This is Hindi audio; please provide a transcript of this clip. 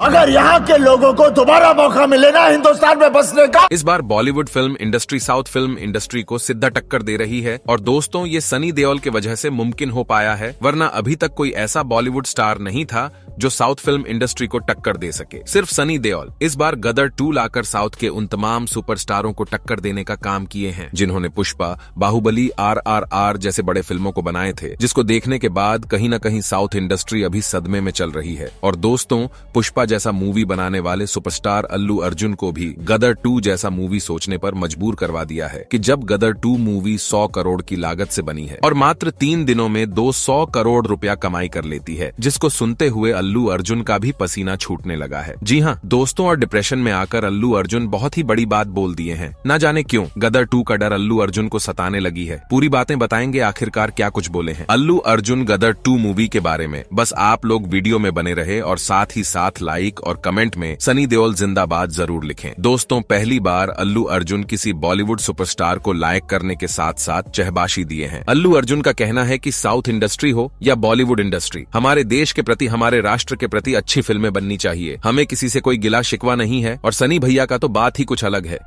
अगर यहाँ के लोगों को दोबारा मौका मिले ना हिंदुस्तान में बसने का। इस बार Bollywood film industry south film industry को सिद्धा टक्कर दे रही है और दोस्तों, ये सनी देओल की वजह से मुमकिन हो पाया है, वरना अभी तक कोई ऐसा बॉलीवुड स्टार नहीं था जो साउथ फ़िल्म इंडस्ट्री को टक्कर दे सके। सिर्फ़ सनी देओल इस बार गदर टू लाकर साउथ के उन तमाम सुपरस्टारों को टक्कर देने का काम किए हैं, जिन्होंने Pushpa, Baahubali R R R जैसे बड़े फ़िल्मों को बनाए थे, जिसको देखने के बाद कहीं न कहीं साउथ इंडस्ट्री अभी सदमे में चल रही है। और दोस्तों, पुष्पा जैसा मूवी बनाने वाले सुपरस्टार अल्लू अर्जुन को भी गदर टू जैसा मूवी सोचने पर मजबूर करवा दिया है कि जब गदर टू मूवी सौ करोड़ की लागत से बनी है और मात्र तीन दिनों में दो सौ करोड़ रुपया कमाई कर लेती है, जिसको सुनते हुए अल्लू अर्जुन का भी पसीना छूटने लगा है। जी हाँ दोस्तों और डिप्रेशन में आकर अल्लू अर्जुन बहुत ही बड़ी बात बोल दिए हैं। न जाने क्यों, गदर टू का डर अल्लू अर्जुन को सताने लगी है। पूरी बातें बताएँगे आखिरकार क्या कुछ बोले हैं। अल्लू अर्जुन गदर टू मूवी के बारे में, बस आप लोग वीडियो में बने रहे और साथ ही साथ लाइक और कमेंट में सनी देओल जिंदाबाद ज़रूर लिखें। दोस्तों, पहली बार अल्लू अर्जुन किसी बॉलीवुड सुपरस्टार को लाइक करने के साथ साथ चहबाशी दिए हैं। अल्लू अर्जुन का कहना है कि साउथ इंडस्ट्री हो या बॉलीवुड इंडस्ट्री, हमारे देश के प्रति, हमारे राष्ट्र के प्रति अच्छी फ़िल्में बननी चाहिए। हमें किसी से कोई गिला शिकवा नहीं है और सनी भैया का तो बात ही कुछ अलग है।